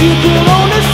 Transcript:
you could only